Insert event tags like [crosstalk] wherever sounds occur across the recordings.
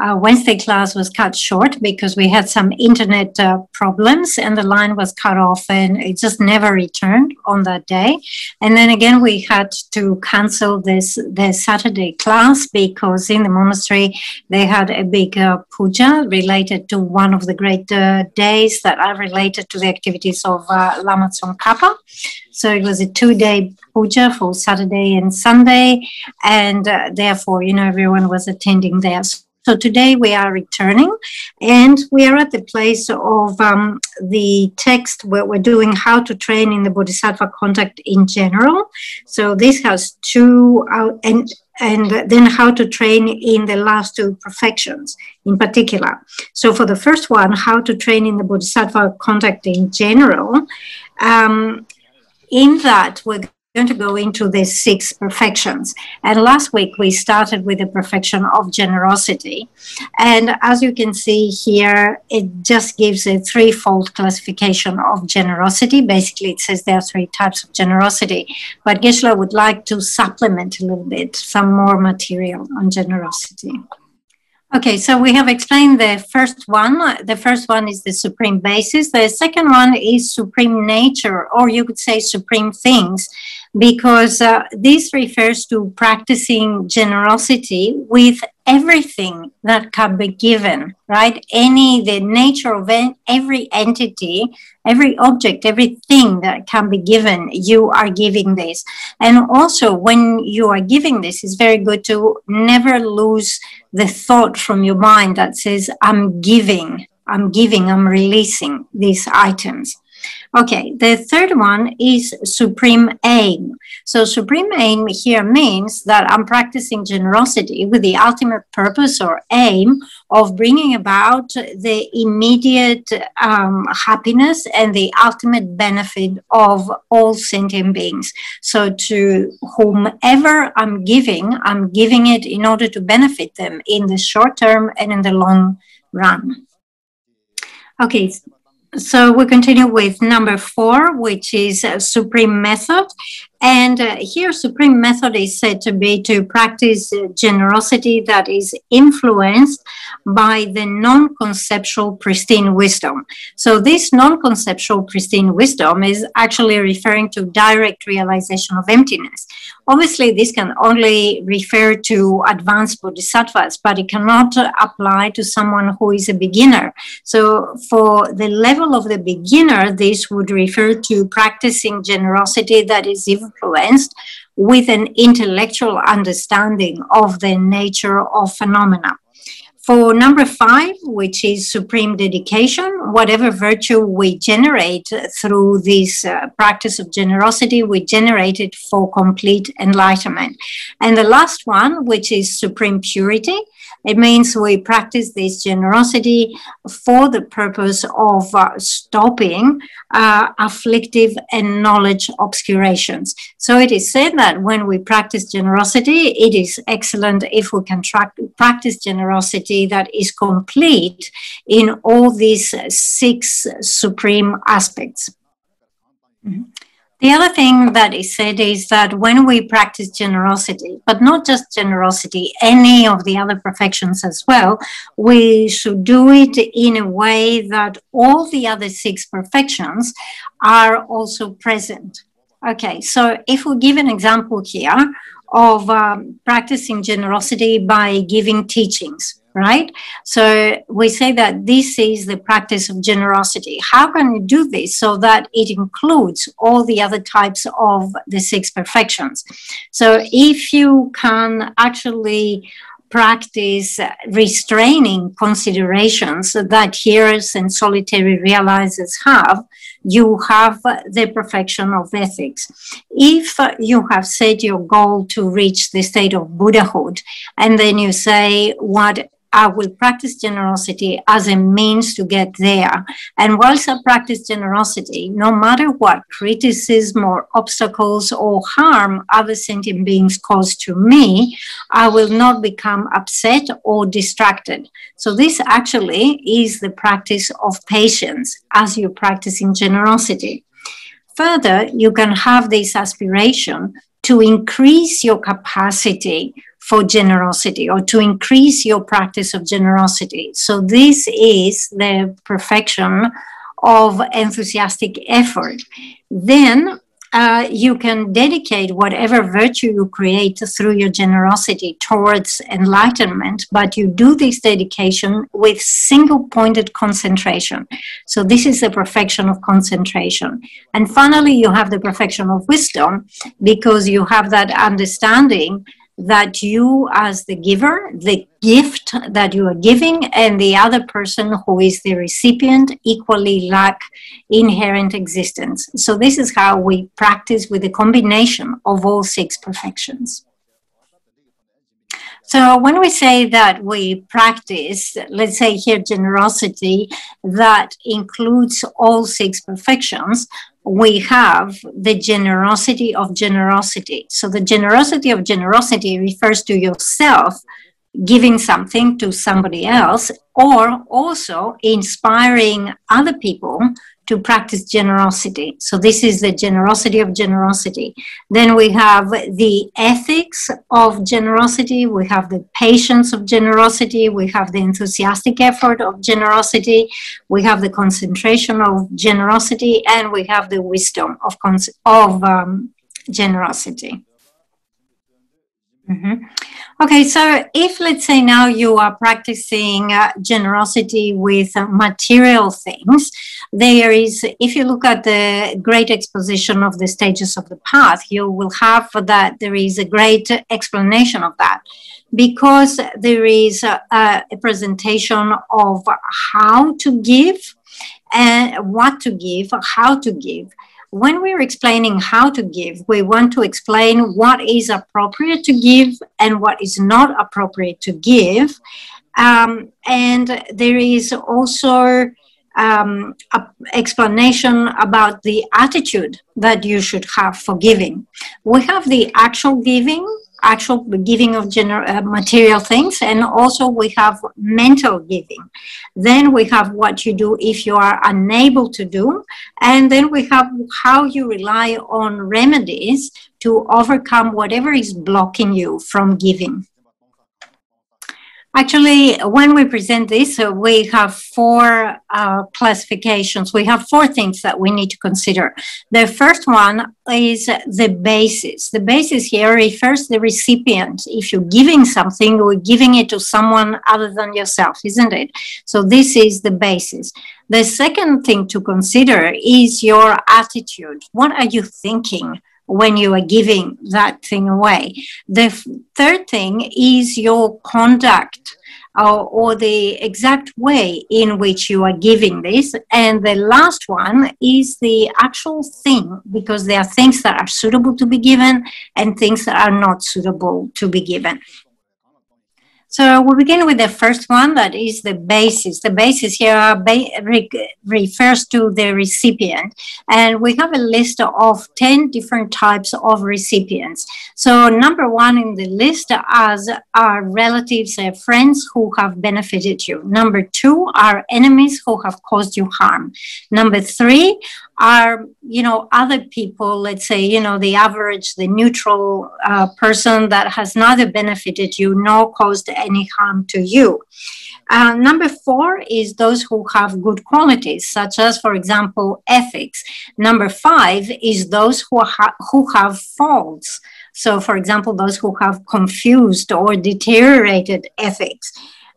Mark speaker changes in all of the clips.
Speaker 1: uh, Wednesday class was cut short because we had some internet uh, problems and the line was cut off and it just never returned on that day. And then again, we had to cancel this the Saturday class because in the monastery they had a big uh, puja related to one of the great uh, days that are related to the activities of uh, Lama Tsongkhapa. So it was a two-day puja for Saturday and Sunday, and uh, therefore, you know, everyone was attending there. So today we are returning and we are at the place of um, the text where we're doing how to train in the Bodhisattva conduct in general. So this has two, uh, and and then how to train in the last two perfections in particular. So for the first one, how to train in the Bodhisattva conduct in general, um, in that we're going to go into the six perfections. And last week we started with the perfection of generosity. And as you can see here, it just gives a threefold classification of generosity. Basically, it says there are three types of generosity. But Geshe-la would like to supplement a little bit, some more material on generosity. Okay, so we have explained the first one. The first one is the supreme basis. The second one is supreme nature, or you could say supreme things because uh, this refers to practicing generosity with everything that can be given, right? Any, the nature of every entity, every object, everything that can be given, you are giving this. And also, when you are giving this, it's very good to never lose the thought from your mind that says, I'm giving, I'm giving, I'm releasing these items. Okay, the third one is supreme aim. So, supreme aim here means that I'm practicing generosity with the ultimate purpose or aim of bringing about the immediate um, happiness and the ultimate benefit of all sentient beings. So, to whomever I'm giving, I'm giving it in order to benefit them in the short term and in the long run. Okay, so we continue with number four, which is a supreme method. And uh, here, supreme method is said to be to practice generosity that is influenced by the non conceptual pristine wisdom. So, this non conceptual pristine wisdom is actually referring to direct realization of emptiness. Obviously, this can only refer to advanced bodhisattvas, but it cannot apply to someone who is a beginner. So, for the level of the beginner, this would refer to practicing generosity that is influenced with an intellectual understanding of the nature of phenomena. For number five, which is supreme dedication, whatever virtue we generate through this uh, practice of generosity, we generate it for complete enlightenment. And the last one, which is supreme purity, it means we practice this generosity for the purpose of uh, stopping uh, afflictive and knowledge obscurations. So it is said that when we practice generosity, it is excellent if we can tra- practice generosity that is complete in all these six supreme aspects. Mm-hmm. The other thing that is said is that when we practice generosity, but not just generosity, any of the other perfections as well, we should do it in a way that all the other six perfections are also present. Okay, so if we give an example here of um, practicing generosity by giving teachings, right? So we say that this is the practice of generosity. How can you do this so that it includes all the other types of the six perfections? So if you can actually practice restraining considerations that hearers and solitary realizers have, you have the perfection of ethics. If you have set your goal to reach the state of Buddhahood, and then you say, what I will practice generosity as a means to get there. And whilst I practice generosity, no matter what criticism or obstacles or harm other sentient beings cause to me, I will not become upset or distracted. So, this actually is the practice of patience as you're practicing generosity. Further, you can have this aspiration to increase your capacity for generosity or to increase your practice of generosity. So, this is the perfection of enthusiastic effort. Then uh, you can dedicate whatever virtue you create through your generosity towards enlightenment, but you do this dedication with single pointed concentration. So, this is the perfection of concentration. And finally, you have the perfection of wisdom because you have that understanding that you as the giver the gift that you are giving and the other person who is the recipient equally lack inherent existence. So this is how we practice with the combination of all six perfections so when we say that we practice, let's say here generosity that includes all six perfections, we have the generosity of generosity. So the generosity of generosity refers to yourself giving something to somebody else or also inspiring other people to practice generosity. So this is the generosity of generosity. Then we have the ethics of generosity, we have the patience of generosity, we have the enthusiastic effort of generosity, we have the concentration of generosity, and we have the wisdom of, of um, generosity. Mm-hmm. Okay, so if let's say now you are practicing uh, generosity with uh, material things, there is, if you look at the great exposition of the stages of the path, you will have that there is a great explanation of that because there is a, a presentation of how to give and what to give, how to give when we're explaining how to give, we want to explain what is appropriate to give and what is not appropriate to give. Um, and there is also um, explanation about the attitude that you should have for giving. We have the actual giving, actual giving of gener- uh, material things, and also we have mental giving. Then we have what you do if you are unable to do, and then we have how you rely on remedies to overcome whatever is blocking you from giving. Actually, when we present this, uh, we have four uh, classifications. We have four things that we need to consider. The first one is the basis. The basis here refers the recipient. If you're giving something, you're giving it to someone other than yourself, isn't it? So this is the basis. The second thing to consider is your attitude. What are you thinking? When you are giving that thing away. The f- third thing is your conduct. Uh, or the exact way in which you are giving this. And the last one is the actual thing, because there are things that are suitable to be given and things that are not suitable to be given. So we begin with the first one that is the basis. The basis here ba- re- refers to the recipient, and we have a list of 10 different types of recipients. So, number one in the list as are relatives friends who have benefited you. Number two are enemies who have caused you harm. Number three are you know other people let's say you know the average the neutral uh, person that has neither benefited you nor caused any harm to you. Uh, number four is those who have good qualities such as for example ethics. Number five is those who, ha- who have faults. So for example those who have confused or deteriorated ethics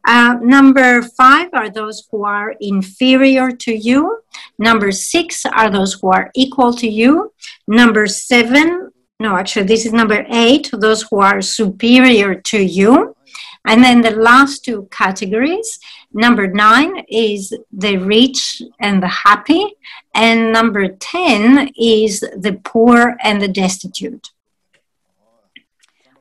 Speaker 1: uh, number five are those who are inferior to you. Number six are those who are equal to you. Number seven, no, actually, this is number eight, those who are superior to you. And then the last two categories number nine is the rich and the happy, and number 10 is the poor and the destitute.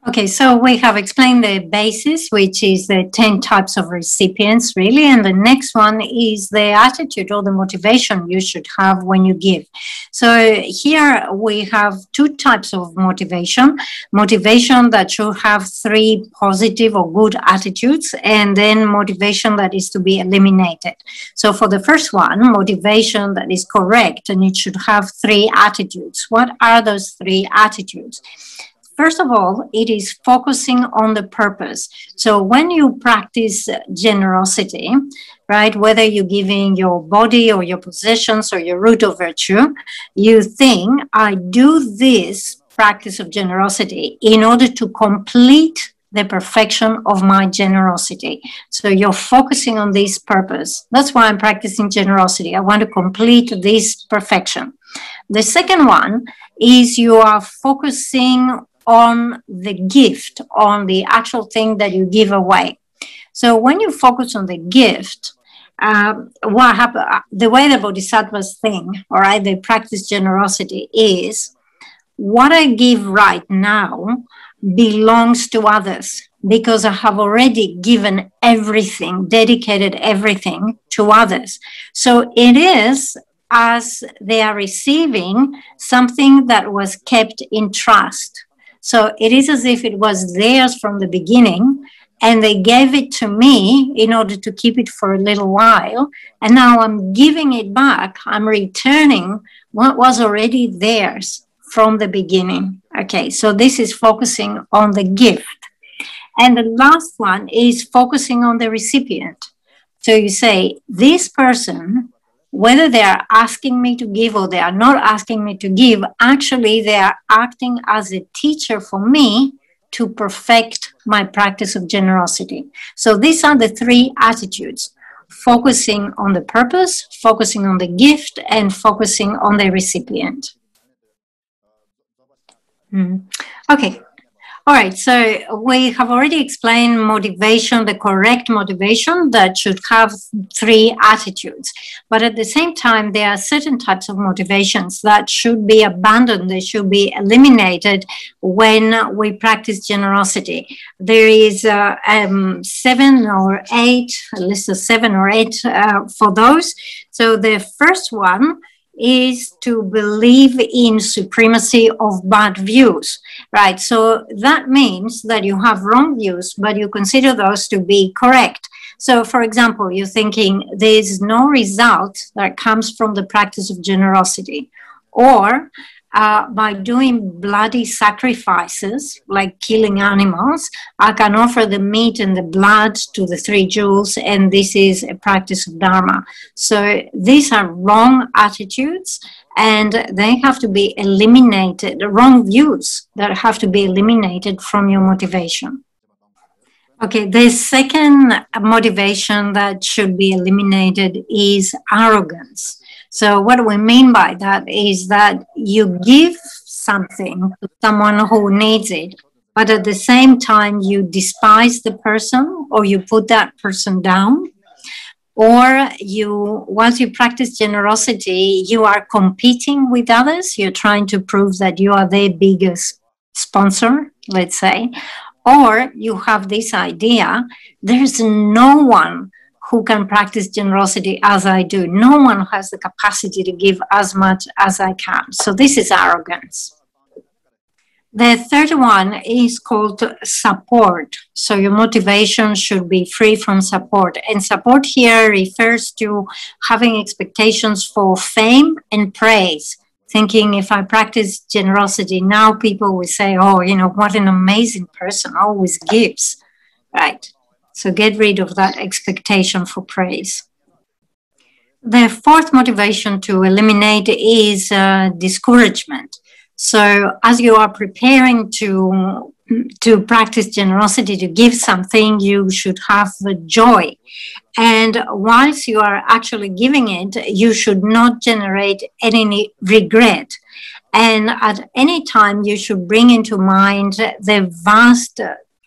Speaker 1: Okay, so we have explained the basis, which is the 10 types of recipients, really. And the next one is the attitude or the motivation you should have when you give. So here we have two types of motivation motivation that should have three positive or good attitudes, and then motivation that is to be eliminated. So for the first one, motivation that is correct, and it should have three attitudes. What are those three attitudes? First of all, it is focusing on the purpose. So when you practice generosity, right, whether you're giving your body or your possessions or your root of virtue, you think, I do this practice of generosity in order to complete the perfection of my generosity. So you're focusing on this purpose. That's why I'm practicing generosity. I want to complete this perfection. The second one is you are focusing on the gift, on the actual thing that you give away. So when you focus on the gift, um, what happen, the way the bodhisattvas think, all right, they practice generosity is what I give right now belongs to others because I have already given everything, dedicated everything to others. So it is as they are receiving something that was kept in trust. So it is as if it was theirs from the beginning, and they gave it to me in order to keep it for a little while. And now I'm giving it back. I'm returning what was already theirs from the beginning. Okay, so this is focusing on the gift. And the last one is focusing on the recipient. So you say, this person whether they are asking me to give or they are not asking me to give, actually they are acting as a teacher for me to perfect my practice of generosity. So these are the three attitudes focusing on the purpose, focusing on the gift, and focusing on the recipient. Mm. Okay, all right, so we have already explained motivation, the correct motivation that should have three attitudes. But at the same time, there are certain types of motivations that should be abandoned, they should be eliminated when we practice generosity. There is uh, um, seven or eight, a list of seven or eight uh, for those. So the first one is to believe in supremacy of bad views, right? So that means that you have wrong views, but you consider those to be correct. So, for example, you're thinking there's no result that comes from the practice of generosity, or uh, by doing bloody sacrifices, like killing animals, I can offer the meat and the blood to the three jewels, and this is a practice of Dharma. So these are wrong attitudes, and they have to be eliminated, wrong views that have to be eliminated from your motivation. Okay, the second motivation that should be eliminated is arrogance. So, what we mean by that is that you give something to someone who needs it, but at the same time, you despise the person or you put that person down. Or you, once you practice generosity, you are competing with others. You're trying to prove that you are their biggest sponsor, let's say. Or you have this idea there's no one who can practice generosity as I do. No one has the capacity to give as much as I can. So this is arrogance. The third one is called support. So your motivation should be free from support. And support here refers to having expectations for fame and praise. Thinking if I practice generosity now, people will say, oh, you know, what an amazing person, always gives. Right. So get rid of that expectation for praise. The fourth motivation to eliminate is uh, discouragement. So as you are preparing to to practice generosity, to give something, you should have joy. And whilst you are actually giving it, you should not generate any regret. And at any time, you should bring into mind the vast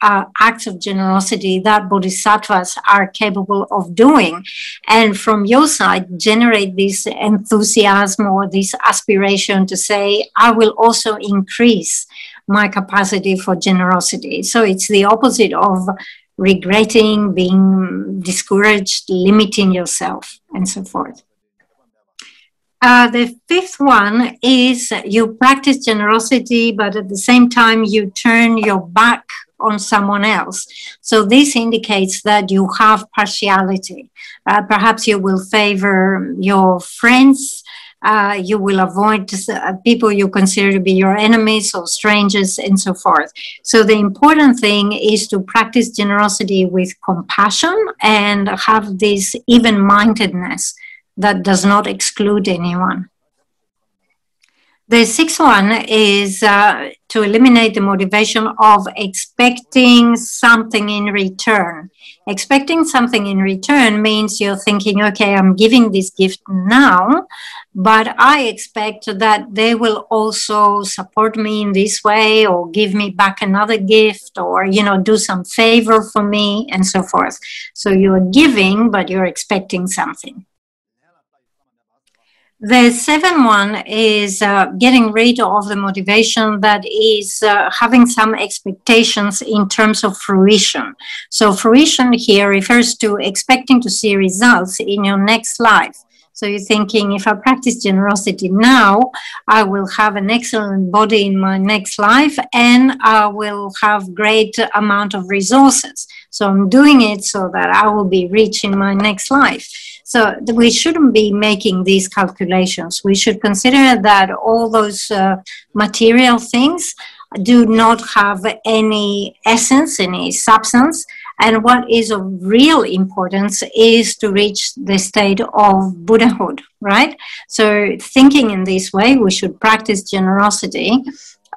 Speaker 1: uh, acts of generosity that bodhisattvas are capable of doing. And from your side, generate this enthusiasm or this aspiration to say, I will also increase my capacity for generosity. So it's the opposite of regretting, being discouraged, limiting yourself, and so forth. Uh, the fifth one is you practice generosity, but at the same time, you turn your back on someone else. So this indicates that you have partiality. Uh, perhaps you will favor your friends. Uh, you will avoid uh, people you consider to be your enemies or strangers and so forth. So the important thing is to practice generosity with compassion and have this even mindedness that does not exclude anyone. The sixth one is uh, to eliminate the motivation of expecting something in return. Expecting something in return means you're thinking, okay, I'm giving this gift now, but I expect that they will also support me in this way or give me back another gift or, you know, do some favor for me and so forth. So you're giving, but you're expecting something. The seventh one is uh, getting rid of the motivation that is uh, having some expectations in terms of fruition. So, fruition here refers to expecting to see results in your next life. So you're thinking, if I practice generosity now, I will have an excellent body in my next life, and I will have great amount of resources. So I'm doing it so that I will be rich in my next life. So we shouldn't be making these calculations. We should consider that all those uh, material things do not have any essence, any substance. And what is of real importance is to reach the state of Buddhahood, right? So, thinking in this way, we should practice generosity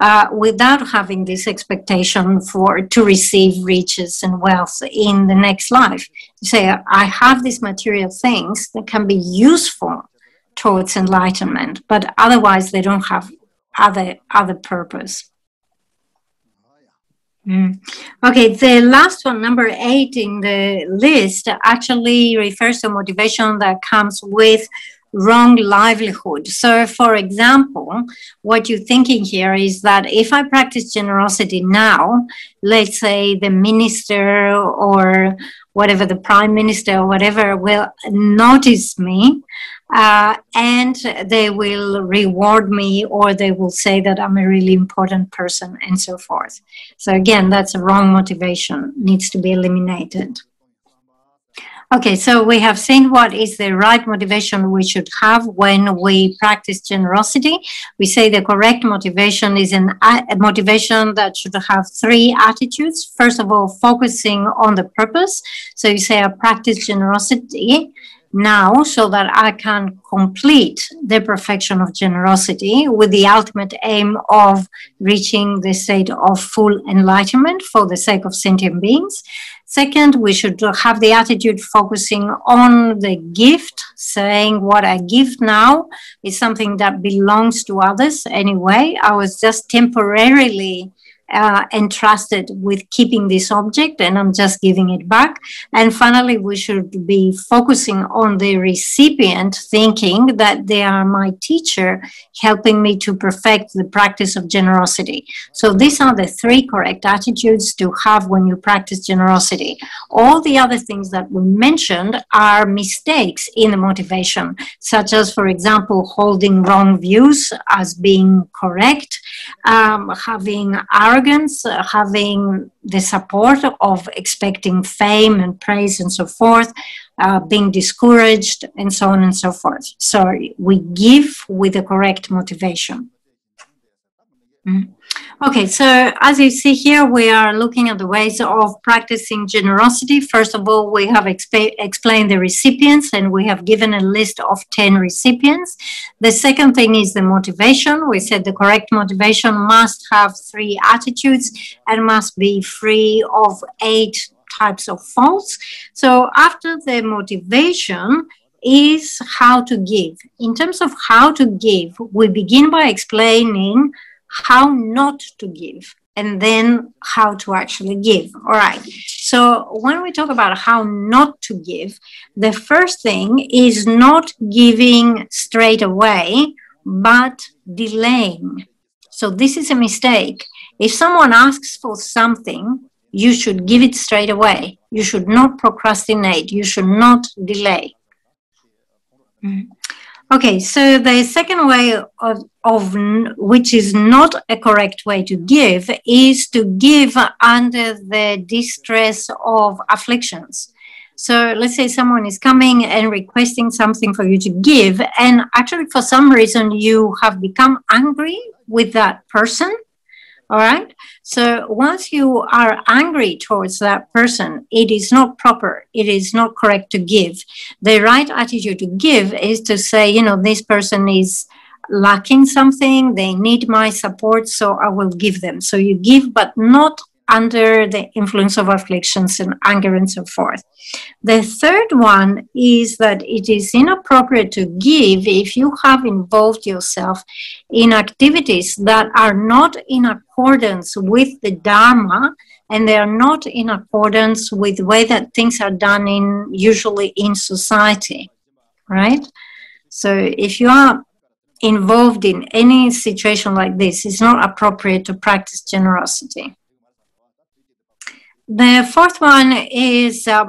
Speaker 1: uh, without having this expectation for to receive riches and wealth in the next life. You say, I have these material things that can be useful towards enlightenment, but otherwise they don't have other other purpose. Mm. Okay, the last one, number eight in the list, actually refers to motivation that comes with wrong livelihood. So, for example, what you're thinking here is that if I practice generosity now, let's say the minister or whatever the prime minister or whatever will notice me uh, and they will reward me or they will say that I'm a really important person and so forth. So, again, that's a wrong motivation, needs to be eliminated. Okay, so we have seen what is the right motivation we should have when we practice generosity. We say the correct motivation is an, a motivation that should have three attitudes. First of all, focusing on the purpose. So you say, I practice generosity now so that I can complete the perfection of generosity with the ultimate aim of reaching the state of full enlightenment for the sake of sentient beings. Second, we should have the attitude focusing on the gift, saying what I give now is something that belongs to others anyway. I was just temporarily uh, entrusted with keeping this object and I'm just giving it back. And finally, we should be focusing on the recipient, thinking that they are my teacher, helping me to perfect the practice of generosity. So these are the three correct attitudes to have when you practice generosity. All the other things that we mentioned are mistakes in the motivation, such as, for example, holding wrong views as being correct, um, having our arrogance, uh, having the support of expecting fame and praise and so forth, uh, being discouraged, and so on and so forth. So we give with the correct motivation. Mm. Okay, so as you see here, we are looking at the ways of practicing generosity. First of all, we have exp explained the recipients and we have given a list of 10 recipients. The second thing is the motivation. We said the correct motivation must have three attitudes and must be free of eight types of faults. So after the motivation, is how to give. In terms of how to give, we begin by explaining how not to give and then how to actually give. All right. So when we talk about how not to give, the first thing is not giving straight away, but delaying. So this is a mistake. If someone asks for something, you should give it straight away. You should not procrastinate. You should not delay. Mm. Okay, so the second way of, of which is not a correct way to give is to give under the distress of afflictions. So let's say someone is coming and requesting something for you to give, and actually for some reason you have become angry with that person all right. So once you are angry towards that person, it is not proper. It is not correct to give. The right attitude to give is to say, you know, this person is lacking something. They need my support. So I will give them. So you give, but not under the influence of afflictions and anger and so forth. The third one is that it is inappropriate to give if you have involved yourself in activities that are not in accordance with the Dharma and they are not in accordance with the way that things are done in usually in society. Right? So if you are involved in any situation like this, it's not appropriate to practice generosity. The fourth one is uh,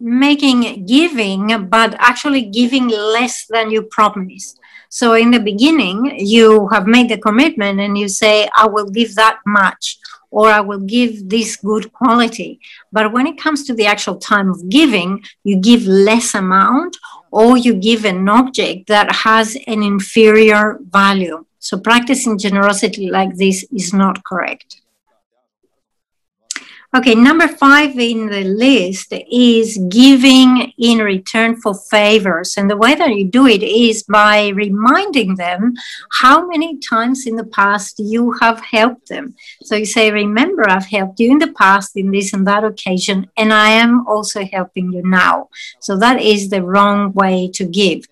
Speaker 1: making giving, but actually giving less than you promised. So in the beginning, you have made the commitment and you say, I will give that much or I will give this good quality. But when it comes to the actual time of giving, you give less amount or you give an object that has an inferior value. So practicing generosity like this is not correct. Okay, number five in the list is giving in return for favors. And the way that you do it is by reminding them how many times in the past you have helped them. So you say, Remember, I've helped you in the past in this and that occasion, and I am also helping you now. So that is the wrong way to give.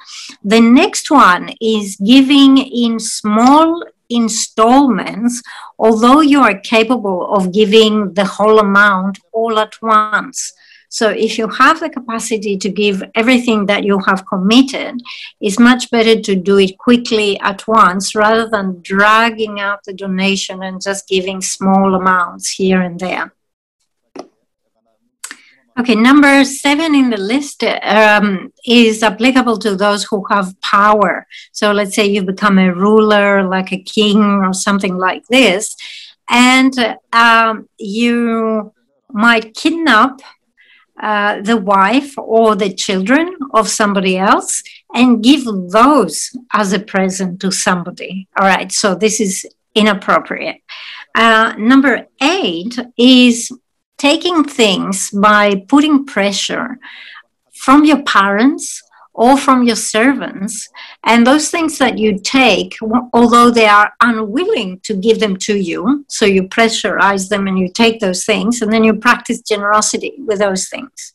Speaker 1: The next one is giving in small installments, although you are capable of giving the whole amount all at once. So if you have the capacity to give everything that you have committed, it's much better to do it quickly at once rather than dragging out the donation and just giving small amounts here and there. Okay, number seven in the list um, is applicable to those who have power. So let's say you become a ruler, like a king or something like this, and um, you might kidnap uh, the wife or the children of somebody else and give those as a present to somebody. All right, so this is inappropriate. Uh, number eight is taking things by putting pressure from your parents or from your servants. And those things that you take, although they are unwilling to give them to you, so you pressurize them and you take those things, and then you practice generosity with those things.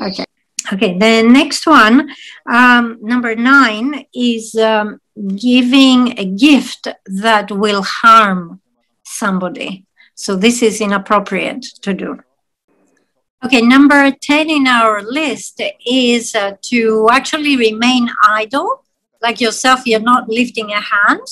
Speaker 1: Okay. Okay, the next one, um, number nine, is um, giving a gift that will harm somebody. So this is inappropriate to do. Okay, number 10 in our list is uh, to actually remain idle, like yourself, you're not lifting a hand,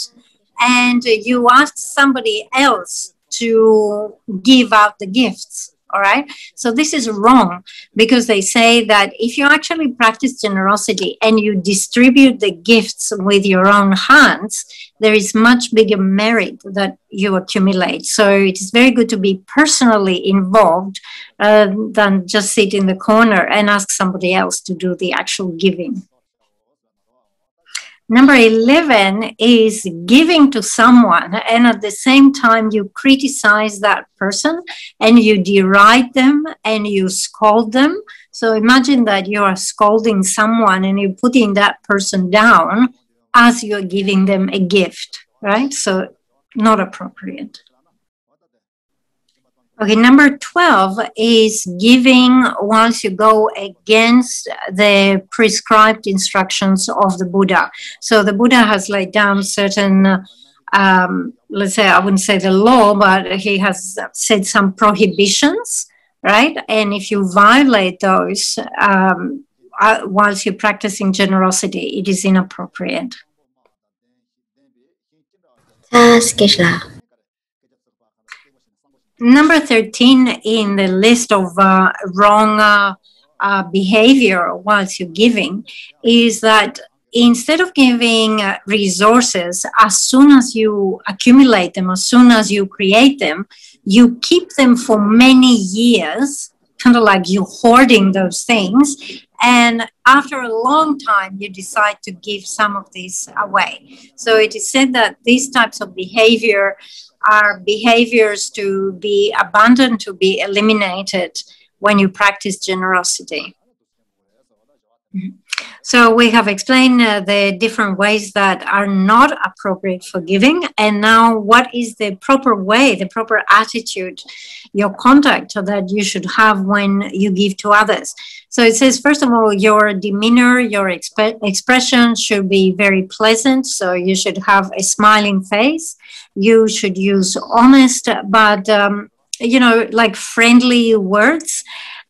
Speaker 1: and you ask somebody else to give out the gifts. All right. So this is wrong because they say that if you actually practice generosity and you distribute the gifts with your own hands, there is much bigger merit that you accumulate. So it is very good to be personally involved uh, than just sit in the corner and ask somebody else to do the actual giving. Number 11 is giving to someone, and at the same time, you criticize that person and you deride them and you scold them. So imagine that you are scolding someone and you're putting that person down as you're giving them a gift, right? So, not appropriate. Okay, number 12 is giving once you go against the prescribed instructions of the Buddha. So the Buddha has laid down certain, um, let's say, I wouldn't say the law, but he has said some prohibitions, right? And if you violate those um, uh, whilst you're practicing generosity, it is inappropriate. Number 13 in the list of uh, wrong uh, uh, behavior whilst you're giving is that instead of giving uh, resources as soon as you accumulate them, as soon as you create them, you keep them for many years, kind of like you hoarding those things. And after a long time, you decide to give some of these away. So it is said that these types of behavior are behaviors to be abandoned, to be eliminated when you practice generosity. Mm-hmm. So we have explained uh, the different ways that are not appropriate for giving. And now what is the proper way, the proper attitude, your conduct that you should have when you give to others? So it says, first of all, your demeanor, your exp- expression should be very pleasant. So you should have a smiling face. You should use honest, but, um, you know, like friendly words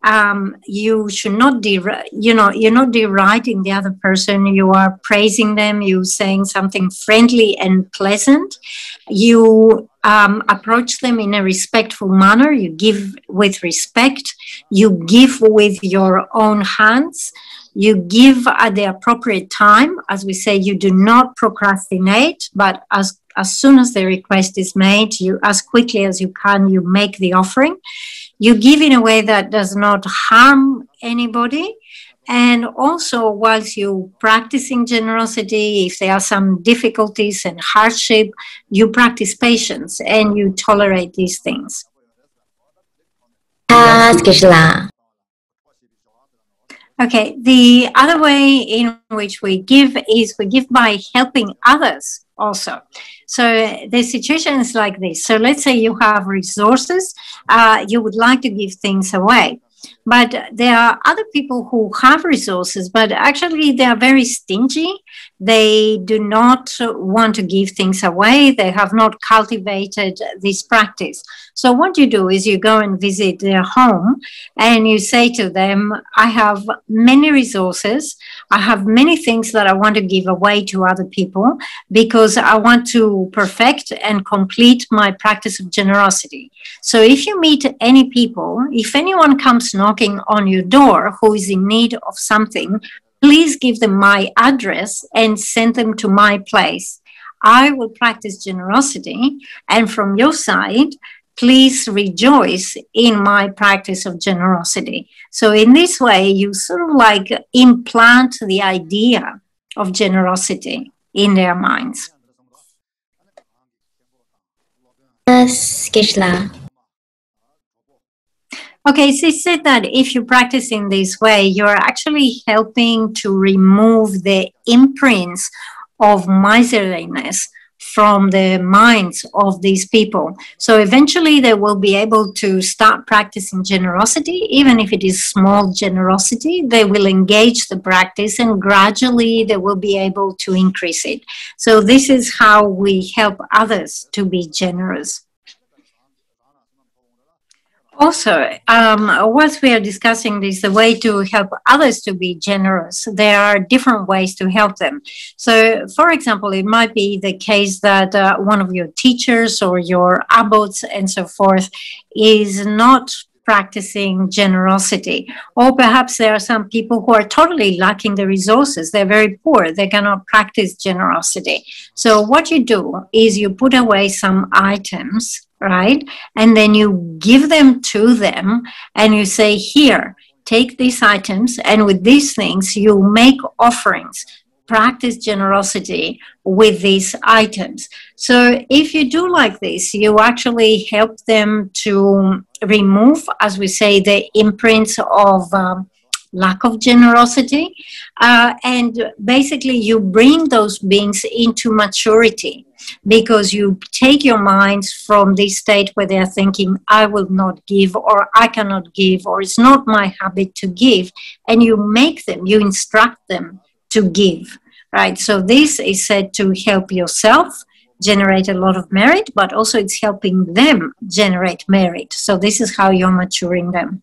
Speaker 1: um, you should not de- you know you're not deriding the other person. You are praising them. You saying something friendly and pleasant. You um, approach them in a respectful manner. You give with respect. You give with your own hands. You give at the appropriate time. As we say you do not procrastinate but as as soon as the request is made you as quickly as you can you make the offering you give in a way that does not harm anybody. And also, whilst you're practicing generosity, if there are some difficulties and hardship, you practice patience and you tolerate these things. Okay, the other way in which we give is we give by helping others also. So the situation is like this. So let's say you have resources, uh, you would like to give things away. But there are other people who have resources, but actually they are very stingy. They do not want to give things away. They have not cultivated this practice. So what you do is you go and visit their home and you say to them, I have many resources. I have many things that I want to give away to other people because I want to perfect and complete my practice of generosity. So if you meet any people, if anyone comes knocking on your door who is in need of something, please give them my address and send them to my place. I will practice generosity. And from your side, please rejoice in my practice of generosity. So, in this way, you sort of like implant the idea of generosity in their minds.
Speaker 2: Yes, Geshe-la.
Speaker 1: Okay, so said that if you practice in this way, you're actually helping to remove the imprints of miserliness from the minds of these people. So eventually they will be able to start practicing generosity, even if it is small generosity. They will engage the practice and gradually they will be able to increase it. So this is how we help others to be generous. Also, um, whilst we are discussing this, the way to help others to be generous, there are different ways to help them. So, for example, it might be the case that uh, one of your teachers or your abbots and so forth is not practicing generosity. Or perhaps there are some people who are totally lacking the resources. They're very poor. They cannot practice generosity. So, what you do is you put away some items right? And then you give them to them and you say, here, take these items, and with these things, you make offerings. Practice generosity with these items. So, if you do like this, you actually help them to remove, as we say, the imprints of um, lack of generosity. Uh, and basically, you bring those beings into maturity because you take your minds from this state where they're thinking, I will not give, or I cannot give, or it's not my habit to give, and you make them, you instruct them to give, right? So, this is said to help yourself generate a lot of merit, but also it's helping them generate merit. So, this is how you're maturing them.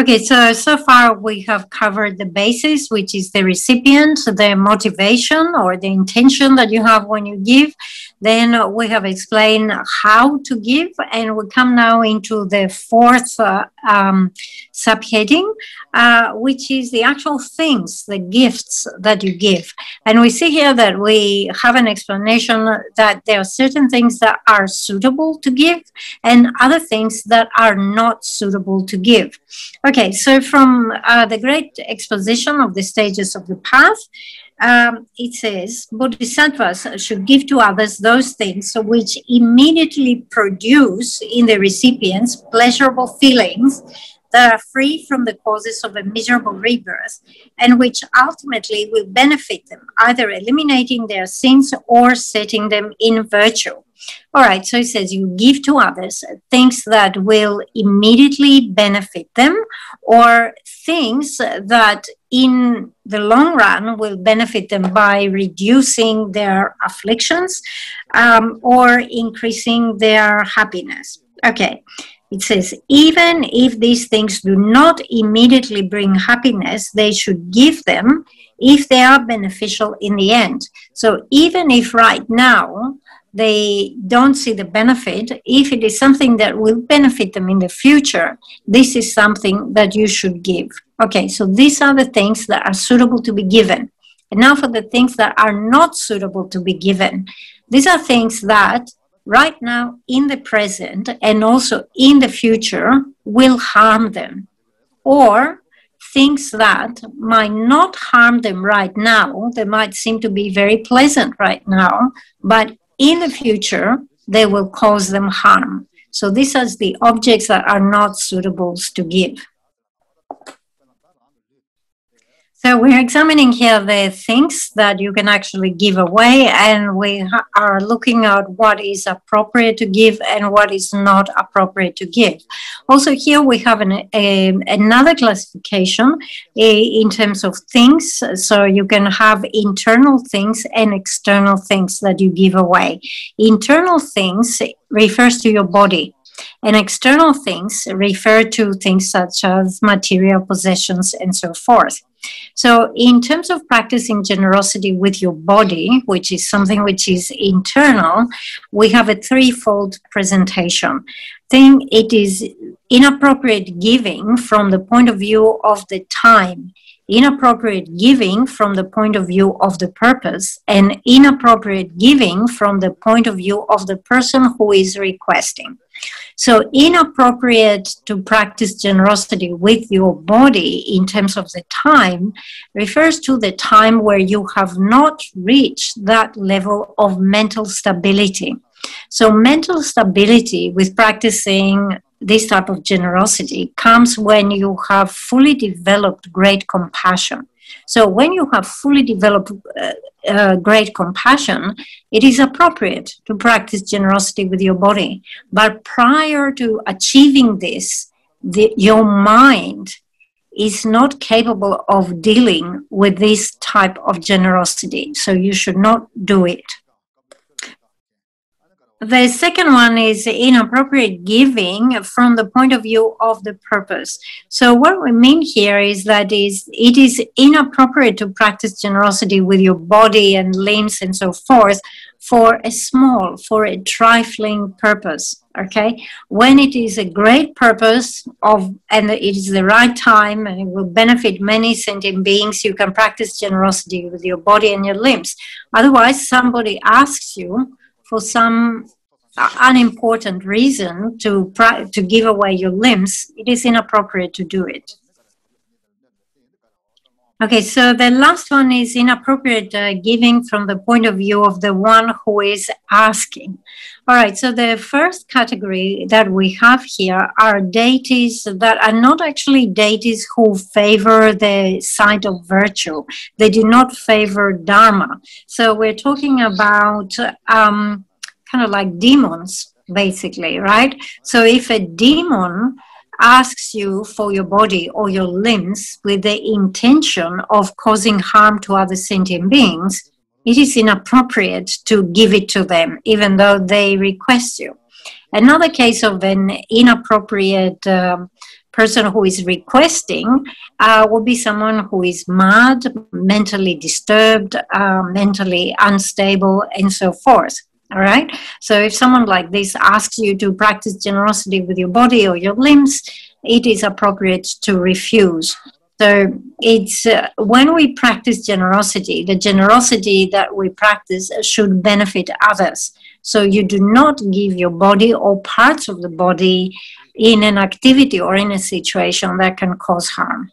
Speaker 1: Okay, so so far we have covered the basis, which is the recipient, the motivation or the intention that you have when you give. Then we have explained how to give, and we come now into the fourth uh, um, subheading, uh, which is the actual things, the gifts that you give. And we see here that we have an explanation that there are certain things that are suitable to give and other things that are not suitable to give. Okay, so from uh, the great exposition of the stages of the path, um, it says bodhisattvas should give to others those things which immediately produce in the recipients pleasurable feelings that are free from the causes of a miserable rebirth and which ultimately will benefit them, either eliminating their sins or setting them in virtue. All right, so it says you give to others things that will immediately benefit them or things that in the long run will benefit them by reducing their afflictions um, or increasing their happiness. Okay, it says, even if these things do not immediately bring happiness, they should give them if they are beneficial in the end. So even if right now they don't see the benefit, if it is something that will benefit them in the future, this is something that you should give. Okay, so these are the things that are suitable to be given. And now for the things that are not suitable to be given. These are things that right now in the present and also in the future will harm them. Or things that might not harm them right now, they might seem to be very pleasant right now, but in the future, they will cause them harm. So these are the objects that are not suitable to give. So we're examining here the things that you can actually give away, and we are looking at what is appropriate to give and what is not appropriate to give. Also, here we have an, a, another classification eh, in terms of things. So you can have internal things and external things that you give away. Internal things refers to your body. And external things refer to things such as material possessions and so forth. So, in terms of practicing generosity with your body, which is something which is internal, we have a threefold presentation. Think it is inappropriate giving from the point of view of the time, inappropriate giving from the point of view of the purpose, and inappropriate giving from the point of view of the person who is requesting. So, inappropriate to practice generosity with your body in terms of the time refers to the time where you have not reached that level of mental stability. So, mental stability with practicing this type of generosity comes when you have fully developed great compassion. So, when you have fully developed uh, uh, great compassion, it is appropriate to practice generosity with your body. But prior to achieving this, the, your mind is not capable of dealing with this type of generosity. So, you should not do it. The second one is inappropriate giving from the point of view of the purpose. So what we mean here is that is it is inappropriate to practice generosity with your body and limbs and so forth for a small, for a trifling purpose. Okay, when it is a great purpose of and it is the right time and it will benefit many sentient beings, you can practice generosity with your body and your limbs. Otherwise, somebody asks you for some uh, unimportant reason to to give away your limbs, it is inappropriate to do it. Okay, so the last one is inappropriate uh, giving from the point of view of the one who is asking. All right, so the first category that we have here are deities that are not actually deities who favor the side of virtue. They do not favor Dharma. So we're talking about um, kind of like demons, basically, right? So if a demon asks you for your body or your limbs with the intention of causing harm to other sentient beings, it is inappropriate to give it to them, even though they request you. Another case of an inappropriate um, person who is requesting uh, will be someone who is mad, mentally disturbed, uh, mentally unstable, and so forth. All right. So if someone like this asks you to practice generosity with your body or your limbs, it is appropriate to refuse. So it's uh, when we practice generosity, the generosity that we practice should benefit others. So you do not give your body or parts of the body in an activity or in a situation that can cause harm.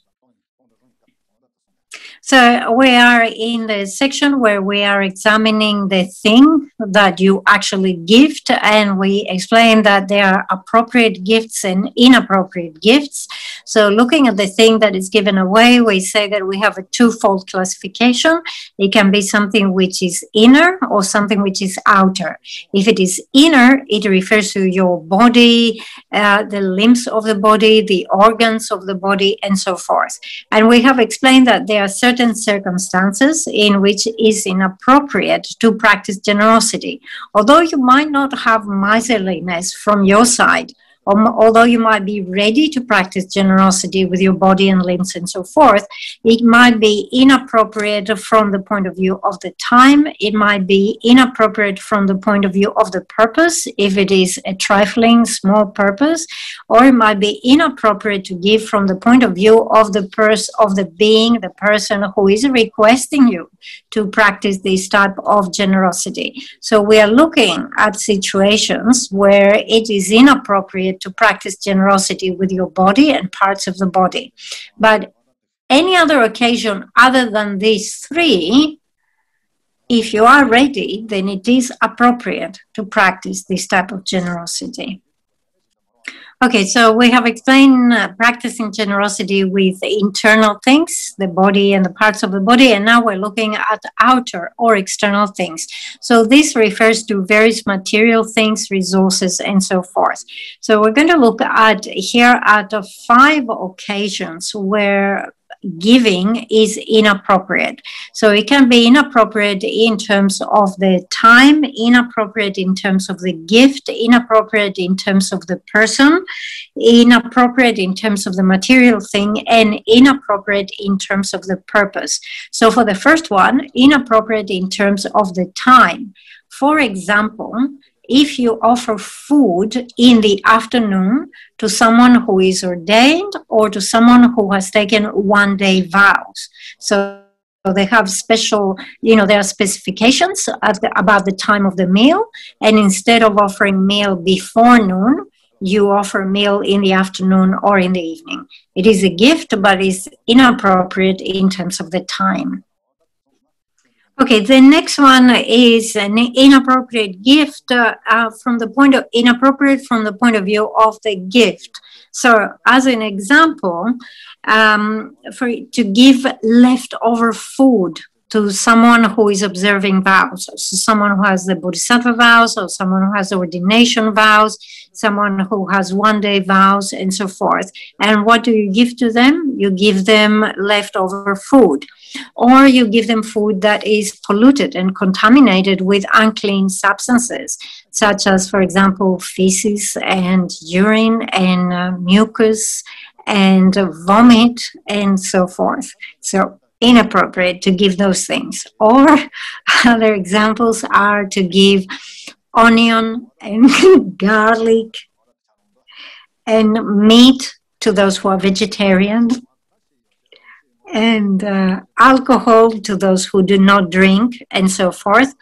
Speaker 1: So we are in the section where we are examining the thing that you actually gift, and we explain that there are appropriate gifts and inappropriate gifts. So looking at the thing that is given away, we say that we have a twofold classification. It can be something which is inner or something which is outer. If it is inner, it refers to your body, uh, the limbs of the body, the organs of the body, and so forth. And we have explained that there are certain certain circumstances in which it is inappropriate to practice generosity. Although you might not have miserliness from your side, Um, although you might be ready to practice generosity with your body and limbs and so forth, it might be inappropriate from the point of view of the time. It might be inappropriate from the point of view of the purpose, if it is a trifling, small purpose, or it might be inappropriate to give from the point of view of the person, of the being, the person who is requesting you to practice this type of generosity. So we are looking at situations where it is inappropriate to practice generosity with your body and parts of the body. But any other occasion other than these three, if you are ready, then it is appropriate to practice this type of generosity. Okay, so we have explained uh, practicing generosity with internal things, the body and the parts of the body, and now we're looking at outer or external things. So this refers to various material things, resources, and so forth. So we're going to look at here at five occasions where giving is inappropriate. So it can be inappropriate in terms of the time, inappropriate in terms of the gift, inappropriate in terms of the person, inappropriate in terms of the material thing, and inappropriate in terms of the purpose. So for the first one, inappropriate in terms of the time. For example, if you offer food in the afternoon to someone who is ordained or to someone who has taken one day vows. So they have special, you know, there are specifications the, about the time of the meal. And instead of offering meal before noon, you offer meal in the afternoon or in the evening. It is a gift, but it's inappropriate in terms of the time. Okay, the next one is an inappropriate gift uh, from the point of inappropriate from the point of view of the gift. So, as an example, um, for to give leftover food to someone who is observing vows, so someone who has the bodhisattva vows, or someone who has ordination vows, someone who has one day vows, and so forth. And what do you give to them? You give them leftover food, or you give them food that is polluted and contaminated with unclean substances, such as, for example, feces and urine and uh, mucus and uh, vomit and so forth. So inappropriate to give those things. Or [laughs] other examples are to give onion and [laughs] garlic and meat to those who are vegetarian and uh, alcohol to those who do not drink and so forth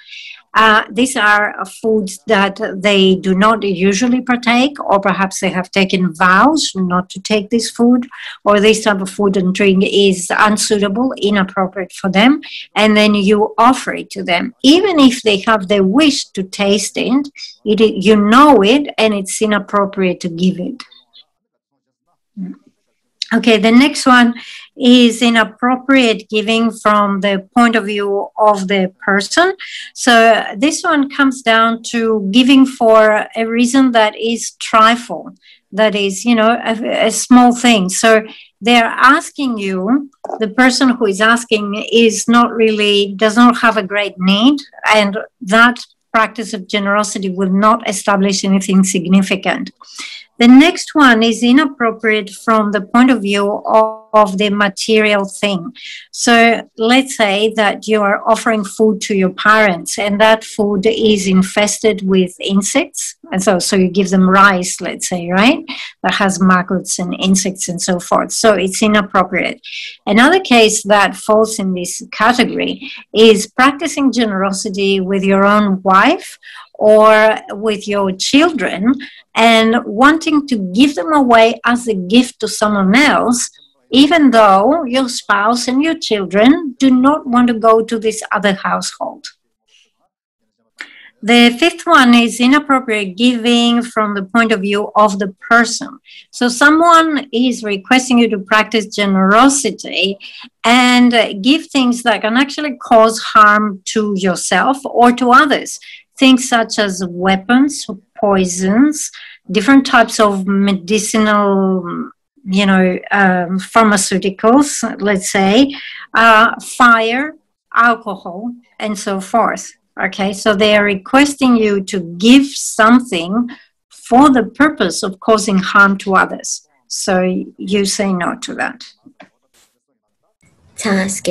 Speaker 1: uh, these are foods that they do not usually partake, or perhaps they have taken vows not to take this food, or this type of food and drink is unsuitable, inappropriate for them, and then you offer it to them. Even if they have the wish to taste it, it you know it, and it's inappropriate to give it. Okay, the next one is inappropriate giving from the point of view of the person. So this one comes down to giving for a reason that is trifle, that is, you know, a, a small thing. So they're asking you, the person who is asking is not really, does not have a great need, and that practice of generosity will not establish anything significant. The next one is inappropriate from the point of view of, of, the material thing. So let's say that you are offering food to your parents and that food is infested with insects. And so, so you give them rice, let's say, right? That has maggots and insects and so forth. So it's inappropriate. Another case that falls in this category is practicing generosity with your own wife or with your children and wanting to give them away as a gift to someone else, even though your spouse and your children do not want to go to this other household. The fifth one is inappropriate giving from the point of view of the person. So, someone is requesting you to practice generosity and give things that can actually cause harm to yourself or to others things such as weapons, poisons, different types of medicinal, you know, um, pharmaceuticals, let's say, uh, fire, alcohol, and so forth. Okay, so they are requesting you to give something for the purpose of causing harm to others. So you say no to that.
Speaker 2: Task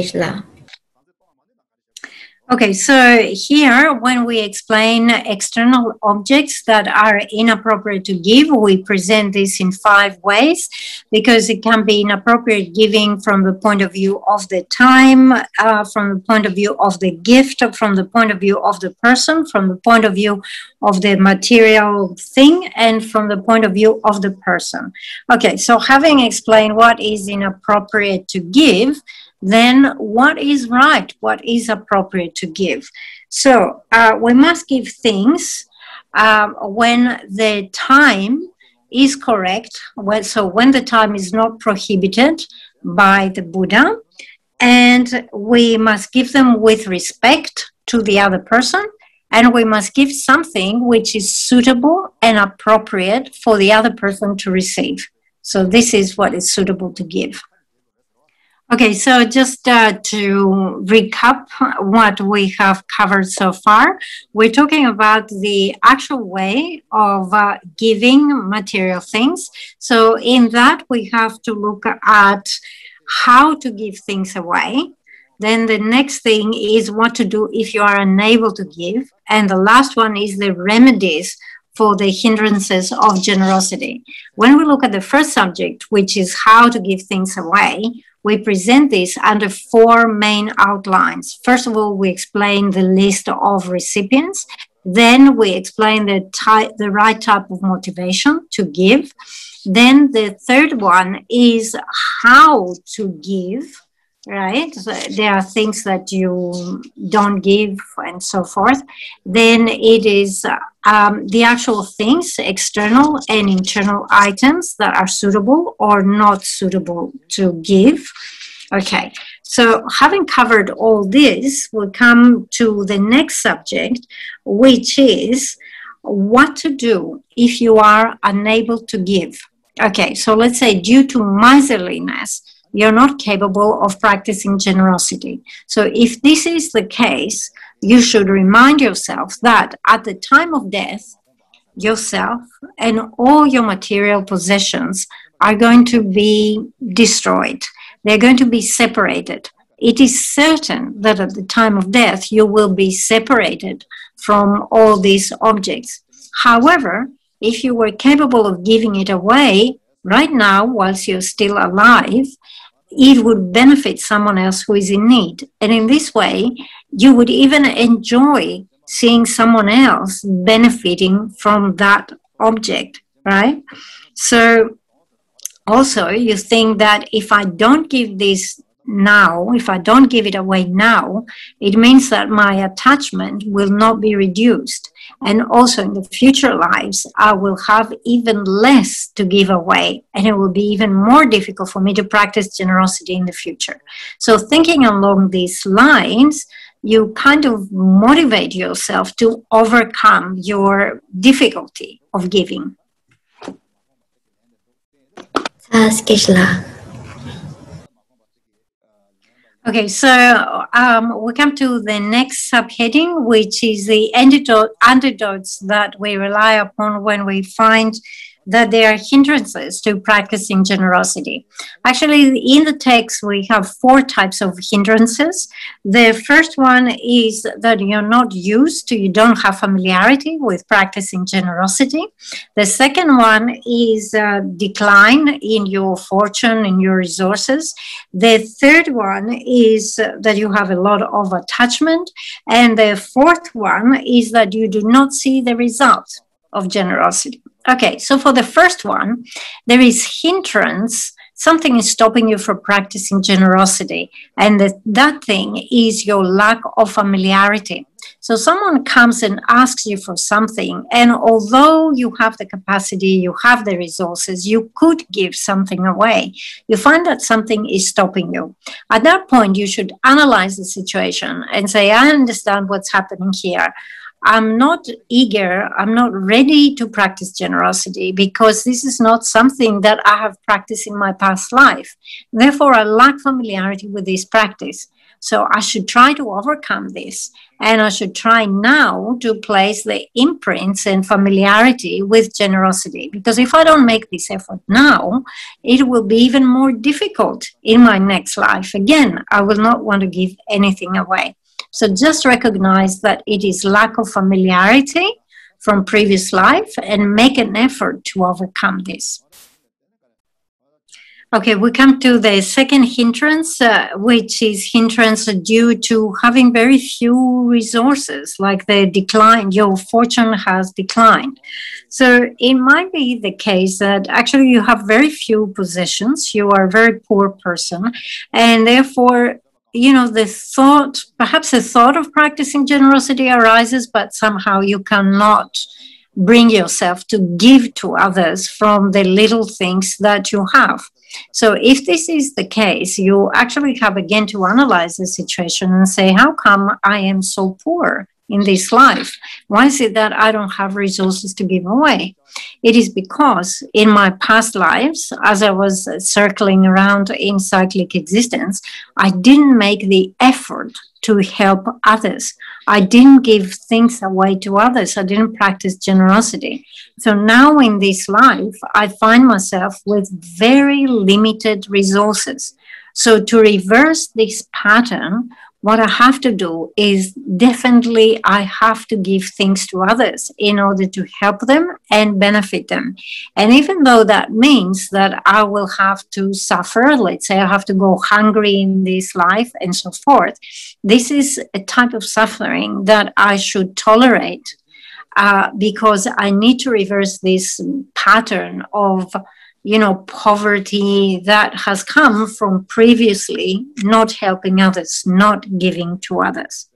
Speaker 1: Okay, so here when we explain external objects that are inappropriate to give, we present this in five ways because it can be inappropriate giving from the point of view of the time, uh, from the point of view of the gift, from the point of view of the person, from the point of view of the material thing, and from the point of view of the person. Okay, so having explained what is inappropriate to give, then what is right, what is appropriate to give. So uh, we must give things um, when the time is correct. When, so when the time is not prohibited by the Buddha, and we must give them with respect to the other person, and we must give something which is suitable and appropriate for the other person to receive. So this is what is suitable to give. Okay, so just uh, to recap what we have covered so far, we're talking about the actual way of uh, giving material things. So, in that, we have to look at how to give things away. Then, the next thing is what to do if you are unable to give. And the last one is the remedies for the hindrances of generosity. When we look at the first subject, which is how to give things away, we present this under four main outlines. First of all, we explain the list of recipients. Then we explain the, type, the right type of motivation to give. Then the third one is how to give right? So there are things that you don't give and so forth. Then it is um, the actual things, external and internal items that are suitable or not suitable to give. Okay, so having covered all this, we'll come to the next subject, which is what to do if you are unable to give. Okay, so let's say due to miserliness, you're not capable of practicing generosity. So, if this is the case, you should remind yourself that at the time of death, yourself and all your material possessions are going to be destroyed. They're going to be separated. It is certain that at the time of death, you will be separated from all these objects. However, if you were capable of giving it away right now, whilst you're still alive, it would benefit someone else who is in need. And in this way, you would even enjoy seeing someone else benefiting from that object, right? So, also, you think that if I don't give this now, if I don't give it away now, it means that my attachment will not be reduced. And also in the future lives, I will have even less to give away, and it will be even more difficult for me to practice generosity in the future. So, thinking along these lines, you kind of motivate yourself to overcome your difficulty of giving. Uh, Okay, so um, we come to the next subheading, which is the antidote, antidotes that we rely upon when we find that there are hindrances to practicing generosity. Actually, in the text, we have four types of hindrances. The first one is that you're not used to, you don't have familiarity with practicing generosity. The second one is decline in your fortune, in your resources. The third one is that you have a lot of attachment. And the fourth one is that you do not see the result of generosity. Okay, so for the first one, there is hindrance. Something is stopping you from practicing generosity. And that, that thing is your lack of familiarity. So someone comes and asks you for something, and although you have the capacity, you have the resources, you could give something away, you find that something is stopping you. At that point, you should analyze the situation and say, I understand what's happening here. I'm not eager, I'm not ready to practice generosity because this is not something that I have practiced in my past life. Therefore, I lack familiarity with this practice. So I should try to overcome this. And I should try now to place the imprints and familiarity with generosity. Because if I don't make this effort now, it will be even more difficult in my next life. Again, I will not want to give anything away. So just recognize that it is lack of familiarity from previous life and make an effort to overcome this. Okay, we come to the second hindrance, uh, which is hindrance due to having very few resources, like the decline, your fortune has declined. So it might be the case that actually you have very few possessions, you are a very poor person, and therefore you know, the thought, perhaps the thought of practicing generosity arises, but somehow you cannot bring yourself to give to others from the little things that you have. So, if this is the case, you actually have again to analyze the situation and say, How come I am so poor? In this life? Why is it that I don't have resources to give away? It is because in my past lives, as I was uh, circling around in cyclic existence, I didn't make the effort to help others. I didn't give things away to others. I didn't practice generosity. So now in this life, I find myself with very limited resources. So to reverse this pattern, what I have to do is definitely I have to give things to others in order to help them and benefit them. And even though that means that I will have to suffer, let's say I have to go hungry in this life and so forth, this is a type of suffering that I should tolerate uh, because I need to reverse this pattern of you know, poverty that has come from previously not helping others, not giving to others.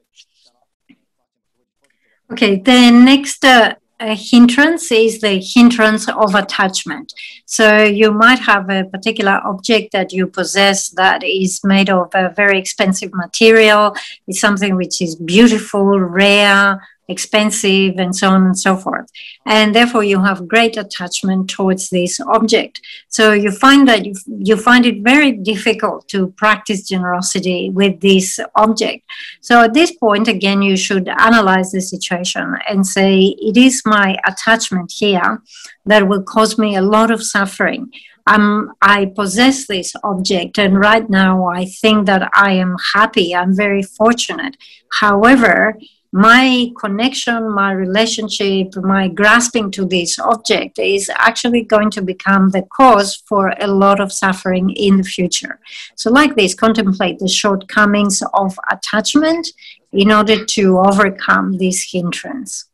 Speaker 1: Okay, the next uh, hindrance is the hindrance of attachment. So you might have a particular object that you possess that is made of a very expensive material. It's something which is beautiful, rare, expensive, and so on and so forth. And therefore, you have great attachment towards this object. So you find that you, you find it very difficult to practice generosity with this object. So at this point, again, you should analyze the situation and say, it is my attachment here that will cause me a lot of suffering. Um, I possess this object, and right now I think that I am happy. I'm very fortunate. However, my connection, my relationship, my grasping to this object is actually going to become the cause for a lot of suffering in the future. So, like this, contemplate the shortcomings of attachment in order to overcome this hindrance.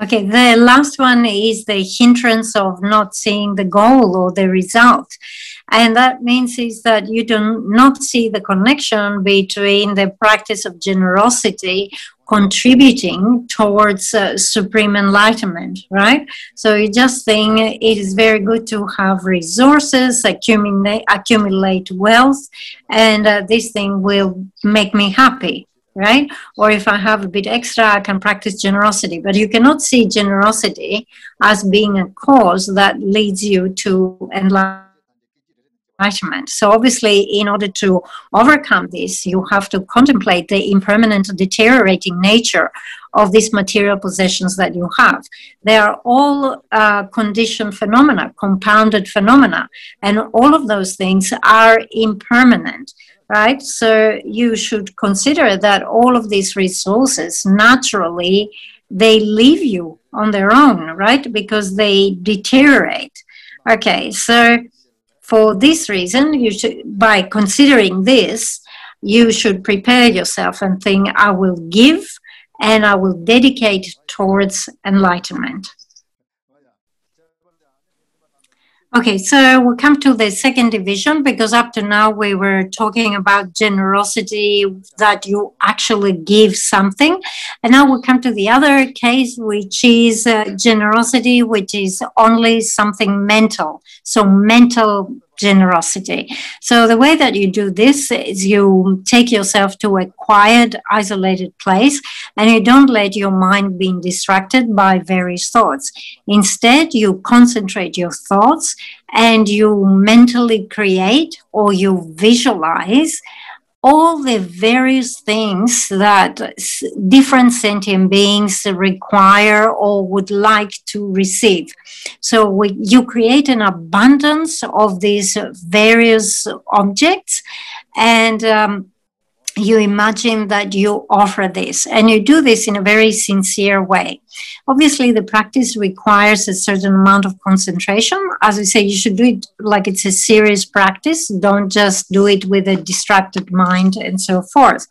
Speaker 1: Okay, the last one is the hindrance of not seeing the goal or the result. And that means is that you do not see the connection between the practice of generosity contributing towards uh, supreme enlightenment, right? So you just think it is very good to have resources, accumulate, accumulate wealth, and uh, this thing will make me happy, right? Or if I have a bit extra, I can practice generosity. But you cannot see generosity as being a cause that leads you to enlightenment enlightenment. So obviously, in order to overcome this, you have to contemplate the impermanent deteriorating nature of these material possessions that you have. They are all uh, conditioned phenomena, compounded phenomena, and all of those things are impermanent. Right, so you should consider that all of these resources naturally they leave you on their own, right? Because they deteriorate. Okay, so for this reason, you should, by considering this, you should prepare yourself and think, I will give and I will dedicate towards enlightenment. Okay, so we'll come to the second division because up to now we were talking about generosity that you actually give something. And now we'll come to the other case, which is uh, generosity, which is only something mental. So mental generosity. So the way that you do this is you take yourself to a quiet, isolated place and you don't let your mind be distracted by various thoughts. Instead, you concentrate your thoughts and you mentally create or you visualize all the various things that different sentient beings require or would like to receive. So we, you create an abundance of these various objects and um, you imagine that you offer this and you do this in a very sincere way. Obviously, the practice requires a certain amount of concentration. As I say, you should do it like it's a serious practice. Don't just do it with a distracted mind and so forth.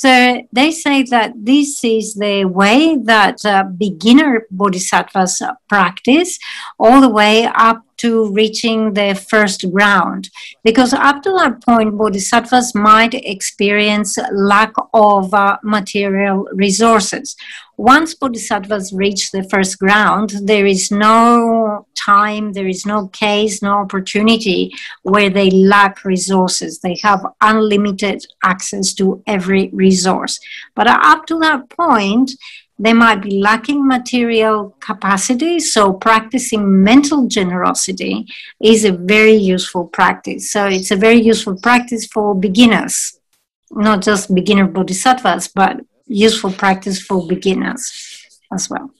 Speaker 1: So they say that this is the way that uh, beginner bodhisattvas practice all the way up to reaching the first ground. Because up to that point, bodhisattvas might experience lack of uh, material resources. Once bodhisattvas reach the first ground, there is no time, there is no case, no opportunity where they lack resources. They have unlimited access to every resource. But up to that point, they might be lacking material capacity. So, practicing mental generosity is a very useful practice. So, it's a very useful practice for beginners, not just beginner bodhisattvas, but useful practice for beginners as well.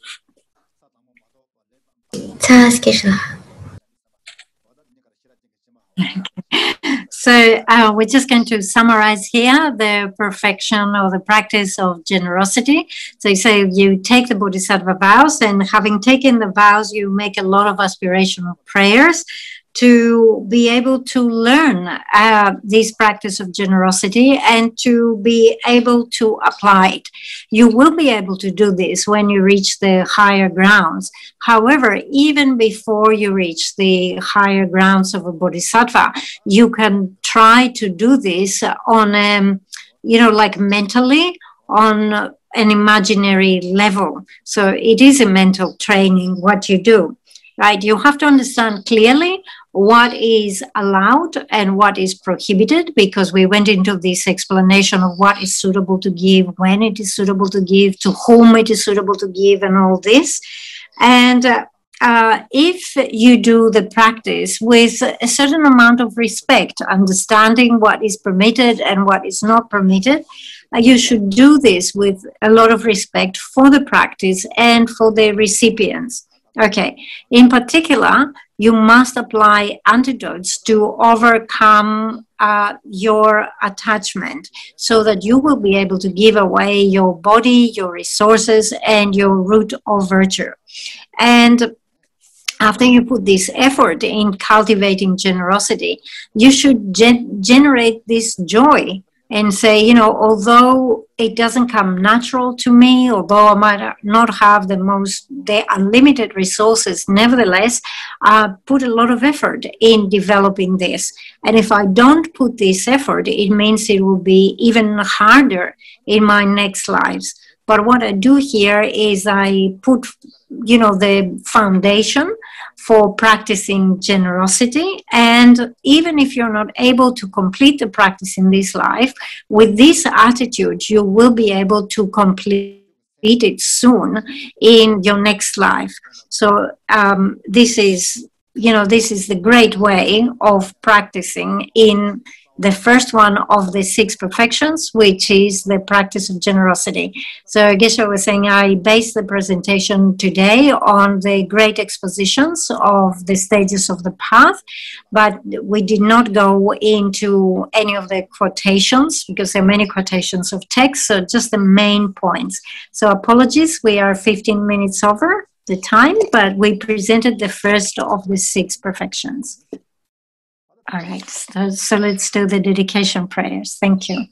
Speaker 1: So uh, we're just going to summarize here the perfection or the practice of generosity. So you say you take the Bodhisattva vows, and having taken the vows, you make a lot of aspirational prayers to be able to learn uh, this practice of generosity and to be able to apply it. You will be able to do this when you reach the higher grounds. However, even before you reach the higher grounds of a bodhisattva, you can try to do this on, um, you know, like mentally on an imaginary level. So it is a mental training what you do right? You have to understand clearly what is allowed and what is prohibited because we went into this explanation of what is suitable to give, when it is suitable to give, to whom it is suitable to give, and all this. And uh, if you do the practice with a certain amount of respect, understanding what is permitted and what is not permitted, uh, you should do this with a lot of respect for the practice and for the recipients. Okay. In particular, you must apply antidotes to overcome uh, your attachment so that you will be able to give away your body, your resources, and your root of virtue. And after you put this effort in cultivating generosity, you should gen- generate this joy and say, you know, although it doesn't come natural to me, although I might not have the most, the unlimited resources, nevertheless, I put a lot of effort in developing this. And if I don't put this effort, it means it will be even harder in my next lives. But what I do here is I put, you know, the foundation for practicing generosity. And even if you're not able to complete the practice in this life, with this attitude, you will be able to complete it soon in your next life. So um, this is you know, this is the great way of practicing in the first one of the six perfections, which is the practice of generosity. So Geshe was saying I based the presentation today on the great expositions of the stages of the path, but we did not go into any of the quotations because there are many quotations of text, so just the main points. So apologies, we are 15 minutes over the time, but we presented the first of the six perfections. All right, so, so let's do the dedication prayers. Thank you.